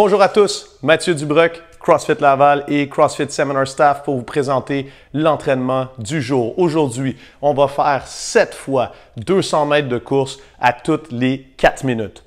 Bonjour à tous, Mathieu Dubroc, CrossFit Laval et CrossFit Seminar Staff pour vous présenter l'entraînement du jour. Aujourd'hui, on va faire 7 fois 200 mètres de course à toutes les 4 minutes.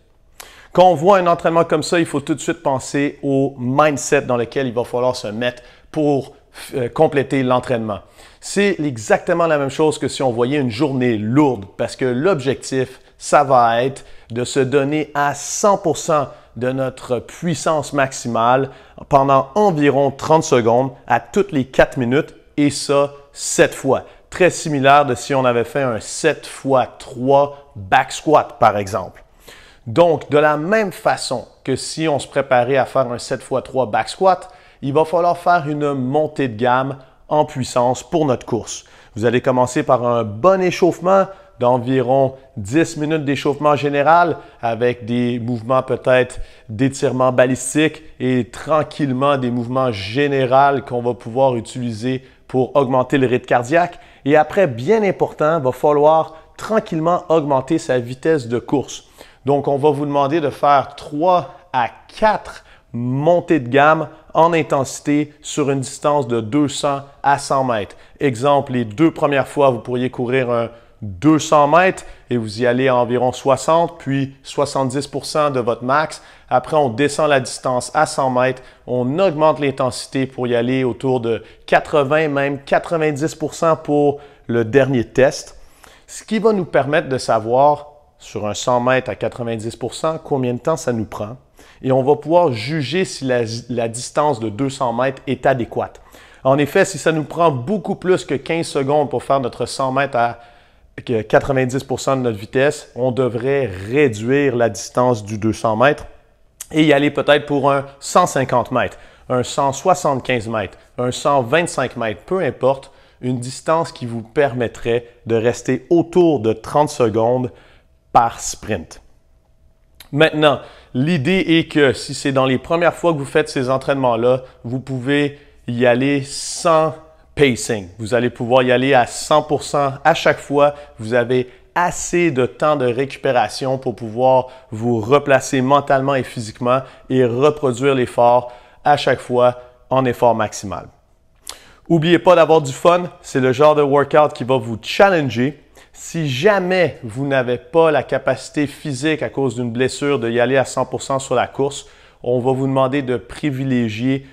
Quand on voit un entraînement comme ça, il faut tout de suite penser au mindset dans lequel il va falloir se mettre pour euh, compléter l'entraînement. C'est exactement la même chose que si on voyait une journée lourde parce que l'objectif, ça va être de se donner à 100% de notre puissance maximale pendant environ 30 secondes à toutes les 4 minutes et ça 7 fois. Très similaire de si on avait fait un 7 fois 3 back squat par exemple. Donc, de la même façon que si on se préparait à faire un 7 x 3 back squat, il va falloir faire une montée de gamme en puissance pour notre course. Vous allez commencer par un bon échauffement d'environ 10 minutes d'échauffement général avec des mouvements peut-être d'étirement balistique et tranquillement des mouvements généraux qu'on va pouvoir utiliser pour augmenter le rythme cardiaque. Et après, bien important, il va falloir tranquillement augmenter sa vitesse de course. Donc, on va vous demander de faire 3 à 4 montées de gamme en intensité sur une distance de 200 à 100 mètres. Exemple, les deux premières fois, vous pourriez courir un 200 mètres et vous y allez à environ 60, puis 70% de votre max. Après, on descend la distance à 100 mètres, on augmente l'intensité pour y aller autour de 80, même 90% pour le dernier test, ce qui va nous permettre de savoir sur un 100 mètres à 90% combien de temps ça nous prend. Et on va pouvoir juger si la, distance de 200 mètres est adéquate. En effet, si ça nous prend beaucoup plus que 15 secondes pour faire notre 100 mètres à 90% de notre vitesse, on devrait réduire la distance du 200 mètres et y aller peut-être pour un 150 mètres, un 175 mètres, un 125 mètres, peu importe, une distance qui vous permettrait de rester autour de 30 secondes par sprint. Maintenant, l'idée est que si c'est dans les premières fois que vous faites ces entraînements-là, vous pouvez y aller sans pacing. Vous allez pouvoir y aller à 100% à chaque fois. Vous avez assez de temps de récupération pour pouvoir vous replacer mentalement et physiquement et reproduire l'effort à chaque fois en effort maximal. N'oubliez pas d'avoir du fun. C'est le genre de workout qui va vous challenger si jamais vous n'avez pas la capacité physique à cause d'une blessure de y aller à 100% sur la course, on va vous demander de privilégier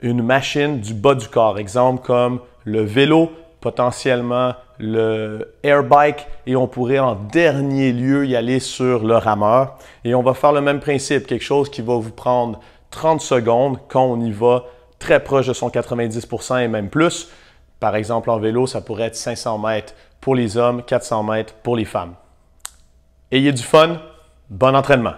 une machine du bas du corps. Exemple comme le vélo, potentiellement le air bike et on pourrait en dernier lieu y aller sur le rameur. Et on va faire le même principe, quelque chose qui va vous prendre 30 secondes quand on y va très proche de son 90% et même plus. Par exemple, en vélo, ça pourrait être 500 mètres pour les hommes, 400 mètres pour les femmes. Ayez du fun, bon entraînement.